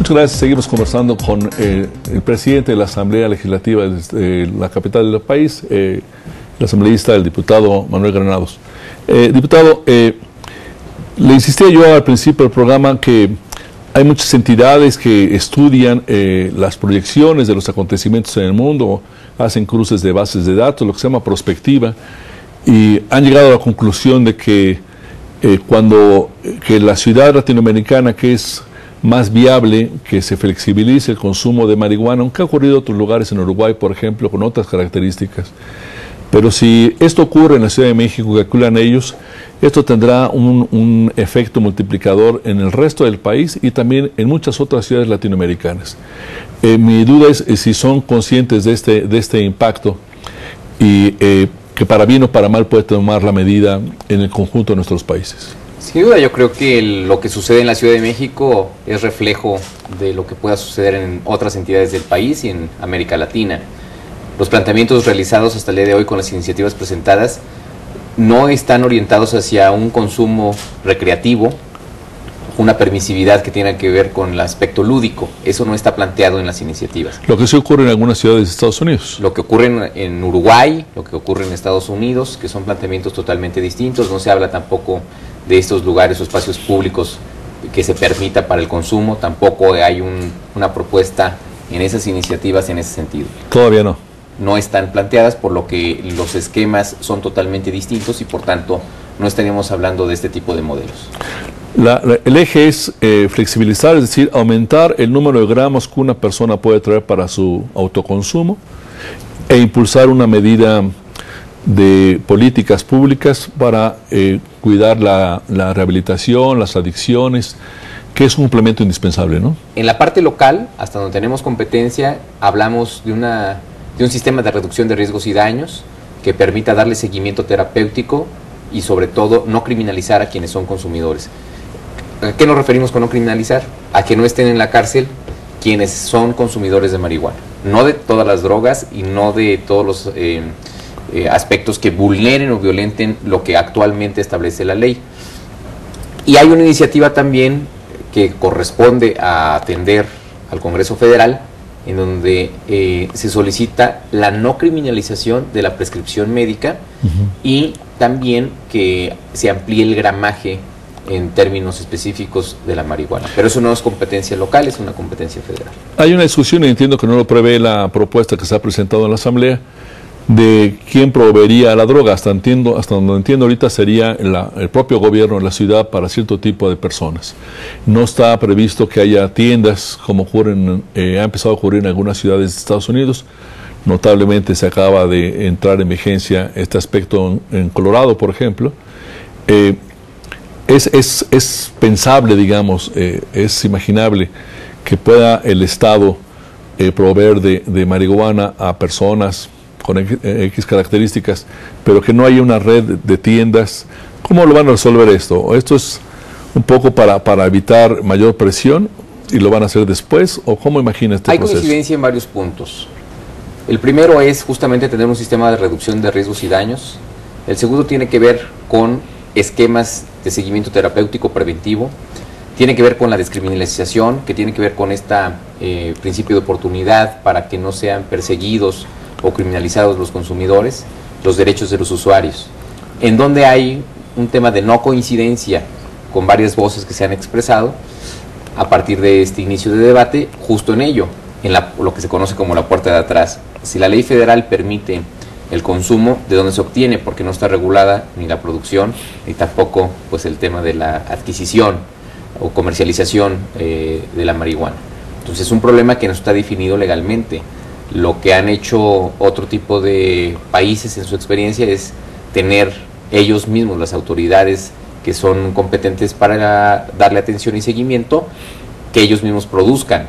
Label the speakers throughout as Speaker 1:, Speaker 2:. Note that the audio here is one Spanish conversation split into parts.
Speaker 1: Muchas gracias. Seguimos conversando con eh, el presidente de la Asamblea Legislativa de la capital del país, eh, el asambleísta, el diputado Manuel Granados. Eh, diputado, le insistía yo al principio del programa que hay muchas entidades que estudian las proyecciones de los acontecimientos en el mundo, hacen cruces de bases de datos, lo que se llama prospectiva, y han llegado a la conclusión de que cuando que la ciudad latinoamericana, que es más viable que se flexibilice el consumo de marihuana, aunque ha ocurrido en otros lugares en Uruguay, por ejemplo, con otras características. Pero si esto ocurre en la Ciudad de México, calculan ellos, esto tendrá un, efecto multiplicador en el resto del país y también en muchas otras ciudades latinoamericanas. Eh, mi duda es eh, si son conscientes de este, de este impacto y eh, que para bien o para mal puede tomar la medida en el conjunto de nuestros países.
Speaker 2: Sin duda, yo creo que lo que sucede en la Ciudad de México es reflejo de lo que pueda suceder en otras entidades del país y en América Latina. Los planteamientos realizados hasta el día de hoy con las iniciativas presentadas no están orientados hacia un consumo recreativo, una permisividad que tiene que ver con el aspecto lúdico. Eso no está planteado en las iniciativas.
Speaker 1: Lo que sí ocurre en algunas ciudades de Estados Unidos.
Speaker 2: Lo que ocurre en, en Uruguay, lo que ocurre en Estados Unidos, que son planteamientos totalmente distintos. No se habla tampoco de estos lugares o espacios públicos que se permita para el consumo. Tampoco hay una propuesta en esas iniciativas en ese sentido.
Speaker 1: Todavía no.
Speaker 2: No están planteadas, por lo que los esquemas son totalmente distintos y por tanto no estaríamos hablando de este tipo de modelos.
Speaker 1: el eje es eh, flexibilizar, es decir, aumentar el número de gramos que una persona puede traer para su autoconsumo e impulsar una medida de políticas públicas para eh, cuidar la, rehabilitación, las adicciones, que es un complemento indispensable, ¿no?
Speaker 2: En la parte local, hasta donde tenemos competencia, hablamos de, una, de un sistema de reducción de riesgos y daños que permita darle seguimiento terapéutico y sobre todo no criminalizar a quienes son consumidores. ¿A qué nos referimos con no criminalizar? A que no estén en la cárcel quienes son consumidores de marihuana, no de todas las drogas y no de todos los... Eh, eh, aspectos que vulneren o violenten lo que actualmente establece la ley. Y hay una iniciativa también que corresponde a atender al Congreso Federal, en donde eh, se solicita la no criminalización de la prescripción médica y también que se amplíe el gramaje en términos específicos de la marihuana. Pero eso no es competencia local, es una competencia federal.
Speaker 1: Hay una discusión, y entiendo que no lo prevé la propuesta que se ha presentado en la Asamblea, de quién proveería la droga. Hasta, entiendo, hasta donde entiendo ahorita sería el propio gobierno de la ciudad para cierto tipo de personas. No está previsto que haya tiendas como ocurren, eh, ha empezado a ocurrir en algunas ciudades de Estados Unidos. Notablemente se acaba de entrar en vigencia este aspecto en, Colorado, por ejemplo. Eh, es, es, es, pensable, digamos, eh, es imaginable que pueda el Estado proveer de, de marihuana a personas con X características, pero que no haya una red de tiendas. ¿Cómo lo van a resolver esto? ¿Esto es un poco para, para evitar mayor presión y lo van a hacer después? ¿O cómo imagina este
Speaker 2: Hay coincidencia en varios puntos. El primero es justamente tener un sistema de reducción de riesgos y daños. El segundo tiene que ver con esquemas de seguimiento terapéutico preventivo. Tiene que ver con la descriminalización, que tiene que ver con este principio de oportunidad para que no sean perseguidos o criminalizados los consumidores, los derechos de los usuarios, en donde hay un tema de no coincidencia con varias voces que se han expresado a partir de este inicio de debate, justo en ello, en lo que se conoce como la puerta de atrás. Si la ley federal permite el consumo, ¿de dónde se obtiene? Porque no está regulada ni la producción, ni tampoco pues, el tema de la adquisición o comercialización eh, de la marihuana. Entonces es un problema que no está definido legalmente. Lo que han hecho otro tipo de países en su experiencia es tener ellos mismos, las autoridades que son competentes para darle atención y seguimiento, que ellos mismos produzcan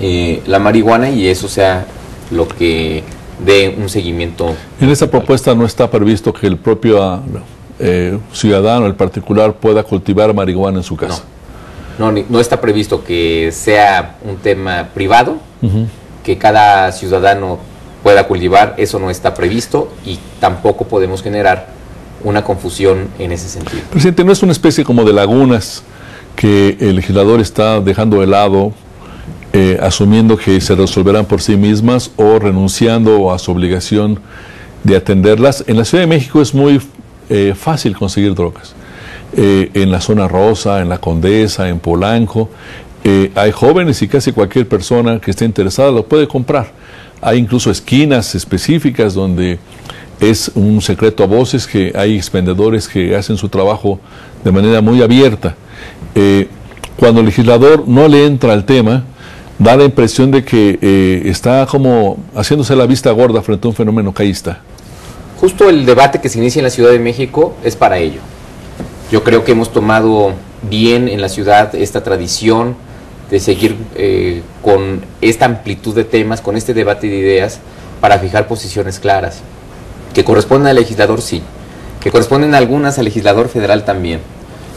Speaker 2: eh, la marihuana y eso sea lo que dé un seguimiento.
Speaker 1: En esta propuesta no está previsto que el propio eh, ciudadano, el particular, pueda cultivar marihuana en su casa.
Speaker 2: No, no, está previsto que sea un tema privado que cada ciudadano pueda cultivar, eso no está previsto y tampoco podemos generar una confusión en ese sentido.
Speaker 1: Presidente, ¿no es una especie como de lagunas que el legislador está dejando de lado eh, asumiendo que se resolverán por sí mismas o renunciando a su obligación de atenderlas. En la Ciudad de México es muy eh, fácil conseguir drogas. Eh, en la zona rosa, en la Condesa, en Polanco, hay jóvenes y casi cualquier persona que esté interesada lo puede comprar. Hay incluso esquinas específicas donde es un secreto a voces que hay expendedores que hacen su trabajo de manera muy abierta. cuando el legislador no le entra al tema, da la impresión de que eh, está como haciéndose la vista gorda frente a un fenómeno caísta.
Speaker 2: Justo el debate que se inicia en la Ciudad de México es para ello. Yo creo que hemos tomado bien en la ciudad esta tradición de seguir eh, con esta amplitud de temas, con este debate de ideas, para fijar posiciones claras. Que corresponden al legislador, sí. Que corresponden algunas al legislador federal también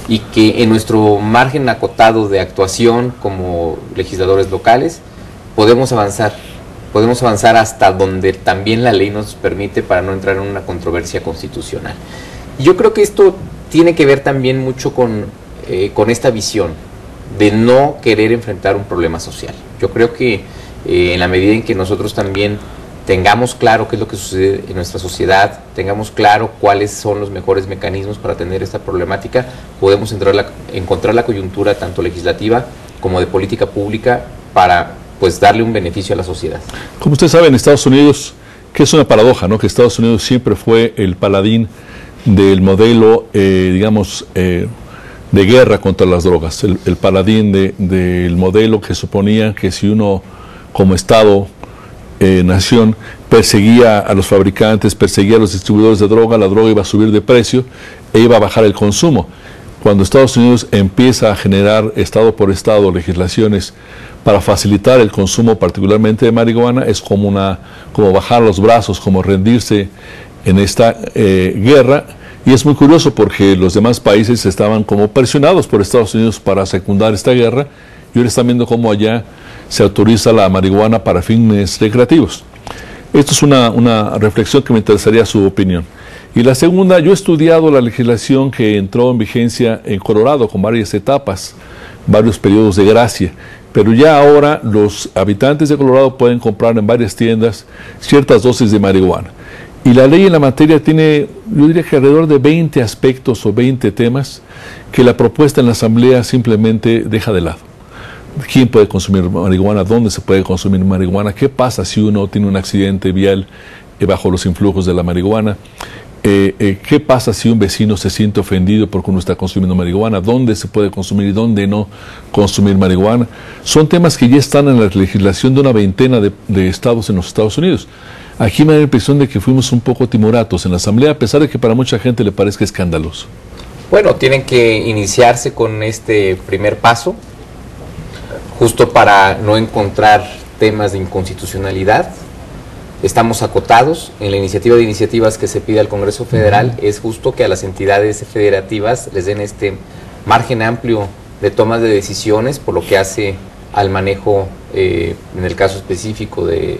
Speaker 2: y que en nuestro margen acotado de actuación como legisladores locales podemos avanzar, podemos avanzar hasta donde también la ley nos permite para no entrar en una controversia constitucional. yo creo que esto tiene que ver también mucho con, eh, con esta visión de no querer enfrentar un problema social. Yo creo que eh, en la medida en que nosotros también tengamos claro qué es lo que sucede en nuestra sociedad, tengamos claro cuáles son los mejores mecanismos para atender esta problemática, podemos encontrar la coyuntura tanto legislativa como de política pública para pues darle un beneficio a la sociedad.
Speaker 1: Como usted sabe, en Estados Unidos, que es una paradoja, ¿no? que Estados Unidos siempre fue el paladín del modelo, eh, digamos, eh, de guerra contra las drogas, el, paladín del modelo que suponía que si uno como Estado eh, nación perseguía a los fabricantes, perseguía a los distribuidores de droga, la droga iba a subir de precio e iba a bajar el consumo. Cuando Estados Unidos empieza a generar estado por estado legislaciones para facilitar el consumo particularmente de marihuana, es como, una, como bajar los brazos, como rendirse en esta eh, guerra. Y es muy curioso porque los demás países estaban como presionados por Estados Unidos para secundar esta guerra y ahora están viendo cómo allá se autoriza la marihuana para fines recreativos. Esto es una, una, reflexión que me interesaría su opinión. Y la segunda, yo he estudiado la legislación que entró en vigencia en Colorado con varias etapas, varios periodos de gracia, pero ya ahora los habitantes de Colorado pueden comprar en varias tiendas ciertas dosis de marihuana. Y la ley en la materia tiene, yo diría que alrededor de 20 aspectos o 20 temas que la propuesta en la Asamblea simplemente deja de lado. Quién puede consumir marihuana, dónde se puede consumir marihuana, qué pasa si uno tiene un accidente vial eh, bajo los influjos de la marihuana, eh, eh, qué pasa si un vecino se siente ofendido porque uno está consumiendo marihuana, dónde se puede consumir y dónde no consumir marihuana. Son temas que ya están en la legislación de una veintena de, de estados en los Estados Unidos. Aquí me da la impresión de que fuimos un poco timoratos en la Asamblea, a pesar de que para mucha gente le parezca escandaloso.
Speaker 2: Bueno, tienen que iniciarse con este primer paso, justo para no encontrar temas de inconstitucionalidad. Estamos acotados. En la iniciativa de iniciativas que se pide al Congreso Federal es justo que a las entidades federativas les den este margen amplio de tomas de decisiones por lo que hace al manejo, eh, en el caso específico de,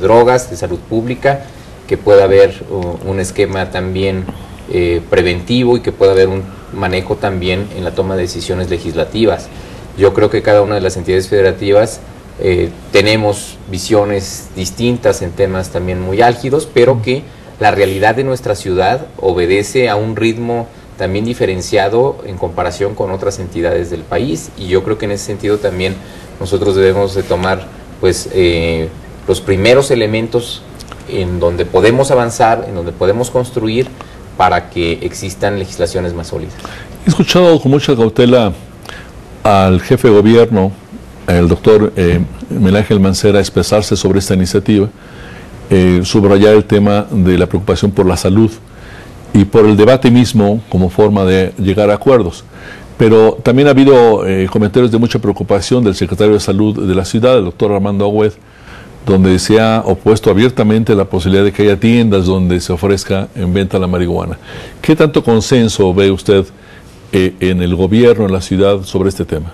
Speaker 2: drogas, de salud pública, que pueda haber un esquema también eh, preventivo y que pueda haber un manejo también en la toma de decisiones legislativas. Yo creo que cada una de las entidades federativas eh, tenemos visiones distintas en temas también muy álgidos, pero que la realidad de nuestra ciudad obedece a un ritmo también diferenciado en comparación con otras entidades del país y yo creo que en ese sentido también nosotros debemos de tomar pues eh, los primeros elementos en donde podemos avanzar, en donde podemos construir para que existan legislaciones más sólidas.
Speaker 1: He escuchado con mucha cautela al jefe de gobierno, el doctor eh, Mancera, expresarse sobre esta iniciativa, eh, subrayar el tema de la preocupación por la salud y por el debate mismo como forma de llegar a acuerdos. Pero también ha habido eh, comentarios de mucha preocupación del secretario de Salud de la ciudad, el doctor Armando Agüed, donde se ha opuesto abiertamente la posibilidad de que haya tiendas donde se ofrezca en venta la marihuana. ¿Qué tanto consenso ve usted eh, en el gobierno, en la ciudad, sobre este tema?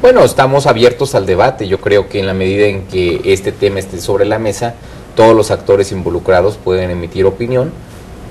Speaker 2: Bueno, estamos abiertos al debate. Yo creo que en la medida en que este tema esté sobre la mesa, todos los actores involucrados pueden emitir opinión,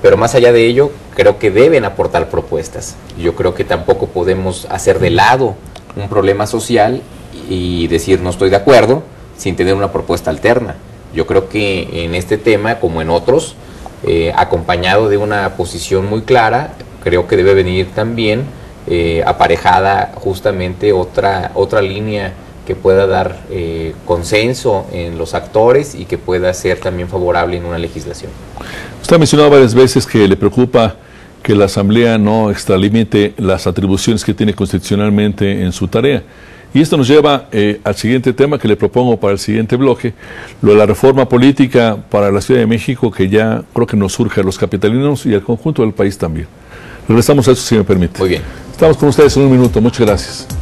Speaker 2: pero más allá de ello, creo que deben aportar propuestas. Yo creo que tampoco podemos hacer de lado un problema social y decir no estoy de acuerdo sin tener una propuesta alterna. Yo creo que en este tema, como en otros, eh, acompañado de una posición muy clara, creo que debe venir también eh, aparejada justamente otra, otra línea que pueda dar eh, consenso en los actores y que pueda ser también favorable en una legislación.
Speaker 1: Usted ha mencionado varias veces que le preocupa que la Asamblea no extralimite las atribuciones que tiene constitucionalmente en su tarea. Y esto nos lleva eh, al siguiente tema que le propongo para el siguiente bloque, lo de la reforma política para la Ciudad de México, que ya creo que nos surge a los capitalinos y al conjunto del país también. Regresamos a eso si me permite.
Speaker 2: Muy bien.
Speaker 1: Estamos con ustedes en un minuto. Muchas gracias.